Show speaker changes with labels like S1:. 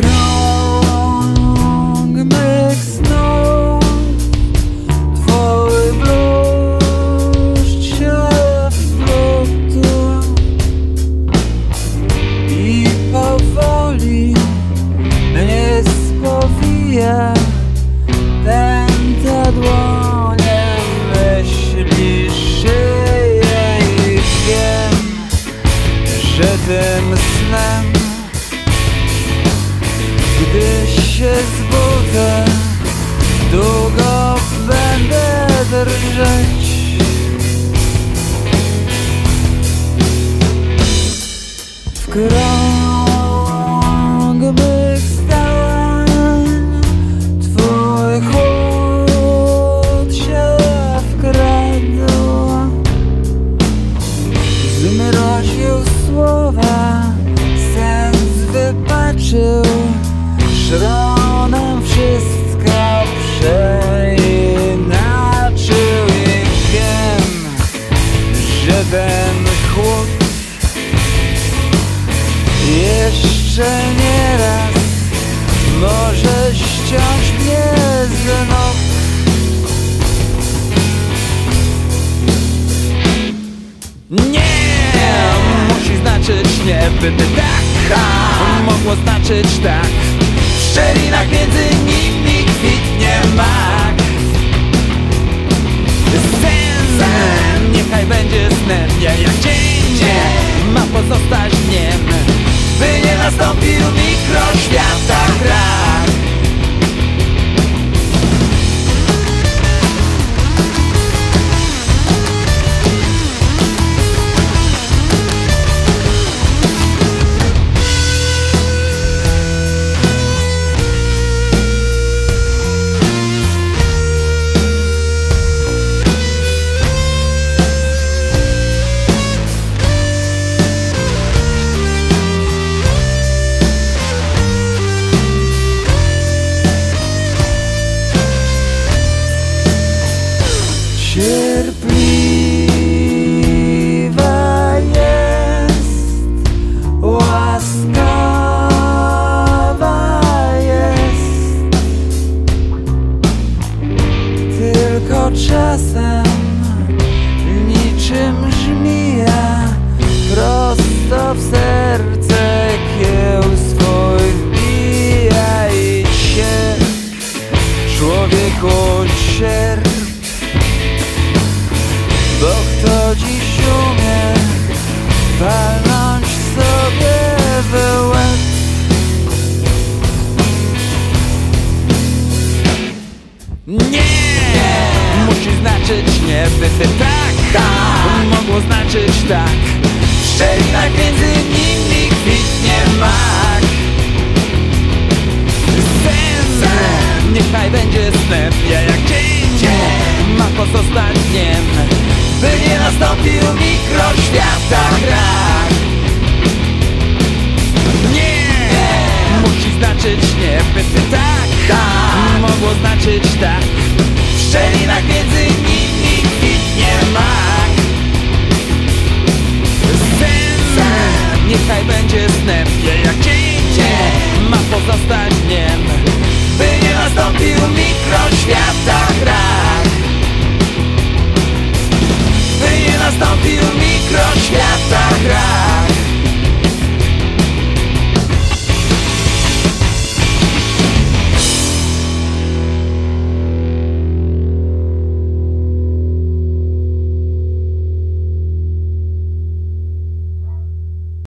S1: krąg się zbudzę. Długo będę drżeć. W krąg mych starań Twój chłód się wkradł. Zmroził słowa Sens wypaczył. Szronem Jeszcze nie raz Może ściąć mnie znów.
S2: Nie musi znaczyć nie, ty tak Mogło znaczyć tak. W szczelinach między nimi kwitnie mak. Sen
S1: should breathe. Kto dziś umie walnąć sobie w łeb.
S2: Nie! Musi znaczyć nie, by ty tak. Mogło znaczyć tak. W szczelinach między nie nastąpił mikroświata brak Nie. Musi znaczyć nie, by ty tak. Mogło znaczyć tak. W szczelinach między